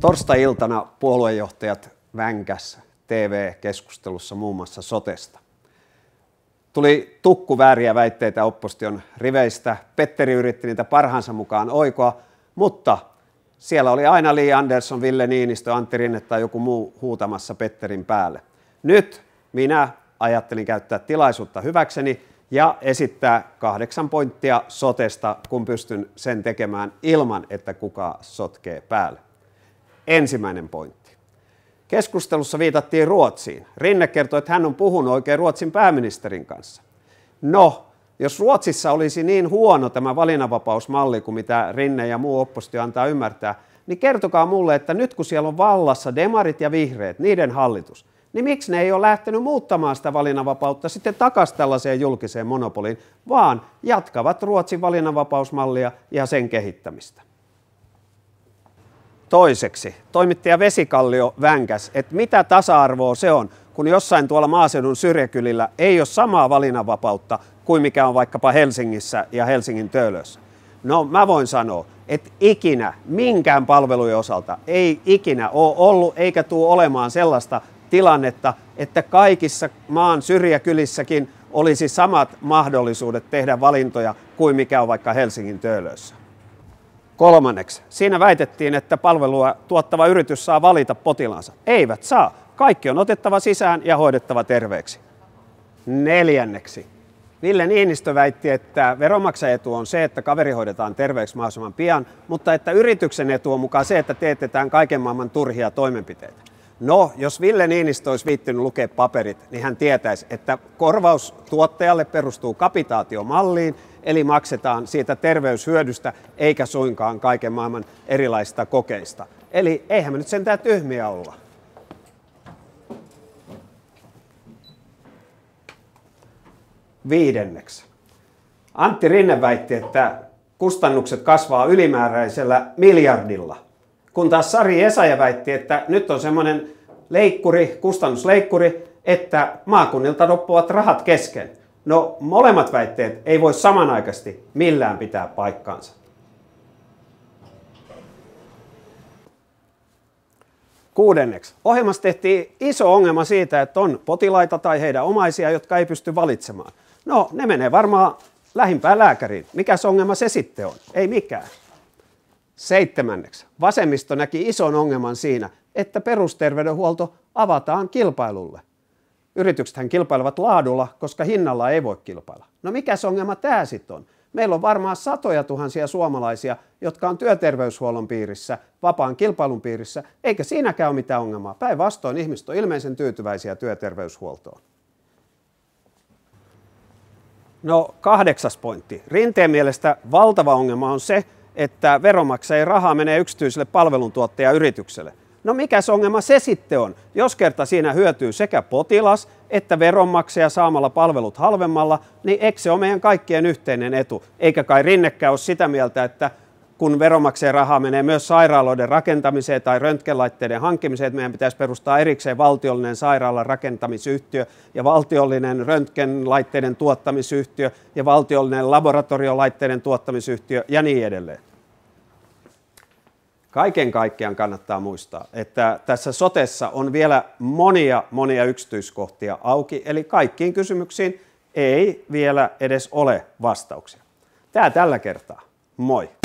Torstai-iltana puoluejohtajat vänkäs TV-keskustelussa muun muassa sotesta. Tuli tukku vääriä väitteitä opposition riveistä. Petteri yritti niitä parhaansa mukaan oikoa, mutta siellä oli aina Li Andersson, Ville Niinistö, Antti Rinne tai joku muu huutamassa Petterin päälle. Nyt minä ajattelin käyttää tilaisuutta hyväkseni ja esittää kahdeksan pointtia sotesta, kun pystyn sen tekemään ilman, että kuka sotkee päälle. Ensimmäinen pointti. Keskustelussa viitattiin Ruotsiin. Rinne kertoi, että hän on puhunut oikein Ruotsin pääministerin kanssa. No, jos Ruotsissa olisi niin huono tämä valinnanvapausmalli kuin mitä Rinne ja muu oppositio antaa ymmärtää, niin kertokaa mulle, että nyt kun siellä on vallassa demarit ja vihreät, niiden hallitus, niin miksi ne ei ole lähtenyt muuttamaan sitä valinnanvapautta sitten takaisin tällaiseen julkiseen monopoliin, vaan jatkavat Ruotsin valinnanvapausmallia ja sen kehittämistä. Toiseksi, toimittaja Vesikallio vänkäs, että mitä tasa-arvoa se on, kun jossain tuolla maaseudun syrjäkylillä ei ole samaa valinnanvapautta kuin mikä on vaikkapa Helsingissä ja Helsingin töölössä. No mä voin sanoa, että ikinä minkään palvelujen osalta ei ikinä ole ollut eikä tule olemaan sellaista tilannetta, että kaikissa maan syrjäkylissäkin olisi samat mahdollisuudet tehdä valintoja kuin mikä on vaikka Helsingin töölössä. Kolmanneksi, siinä väitettiin, että palvelua tuottava yritys saa valita potilaansa. Eivät saa. Kaikki on otettava sisään ja hoidettava terveeksi. Neljänneksi, Ville Niinistö väitti, että veronmaksajan etu on se, että kaveri hoidetaan terveeksi mahdollisimman pian, mutta että yrityksen etu on mukaan se, että teetetään kaiken maailman turhia toimenpiteitä. No, jos Ville Niinistö olisi viittynyt lukea paperit, niin hän tietäisi, että korvaus tuottajalle perustuu kapitaatiomalliin, eli maksetaan siitä terveyshyödystä, eikä suinkaan kaiken maailman erilaisista kokeista. Eli eihän me nyt sentään tyhmiä olla. Viidenneksi. Antti Rinne väitti, että kustannukset kasvaa ylimääräisellä miljardilla – kun taas Sari Esaja väitti, että nyt on semmoinen leikkuri, kustannusleikkuri, että maakunnilta loppuvat rahat kesken. No molemmat väitteet ei voi samanaikaisesti millään pitää paikkaansa. Kuudenneksi. Ohjelmassa tehtiin iso ongelma siitä, että on potilaita tai heidän omaisia, jotka ei pysty valitsemaan. No, ne menee varmaan lähimpään lääkäriin. Mikäs ongelma se sitten on? Ei mikään. Seitsemänneksi. Vasemmisto näki ison ongelman siinä, että perusterveydenhuolto avataan kilpailulle. Yrityksethän kilpailevat laadulla, koska hinnalla ei voi kilpailla. No mikä se ongelma tämä sitten on? Meillä on varmaan satoja tuhansia suomalaisia, jotka on työterveyshuollon piirissä, vapaan kilpailun piirissä, eikä siinäkään ole mitään ongelmaa. Päinvastoin ihmiset on ilmeisen tyytyväisiä työterveyshuoltoon. No kahdeksas pointti. Rinteen mielestä valtava ongelma on se, että veromaksajien rahaa menee yksityiselle palveluntuottajayritykselle. No mikä se ongelma se sitten on? Jos kerta siinä hyötyy sekä potilas että veronmaksaja saamalla palvelut halvemmalla, niin eikö se ole meidän kaikkien yhteinen etu? Eikä kai Rinnekään ole sitä mieltä, että kun veronmaksajan rahaa menee myös sairaaloiden rakentamiseen tai röntgenlaitteiden hankkimiseen, että meidän pitäisi perustaa erikseen valtiollinen sairaalan rakentamisyhtiö ja valtiollinen röntgenlaitteiden tuottamisyhtiö ja valtiollinen laboratoriolaitteiden tuottamisyhtiö ja niin edelleen. Kaiken kaikkiaan kannattaa muistaa, että tässä sotessa on vielä monia monia yksityiskohtia auki, eli kaikkiin kysymyksiin ei vielä edes ole vastauksia. Tämä tällä kertaa. Moi!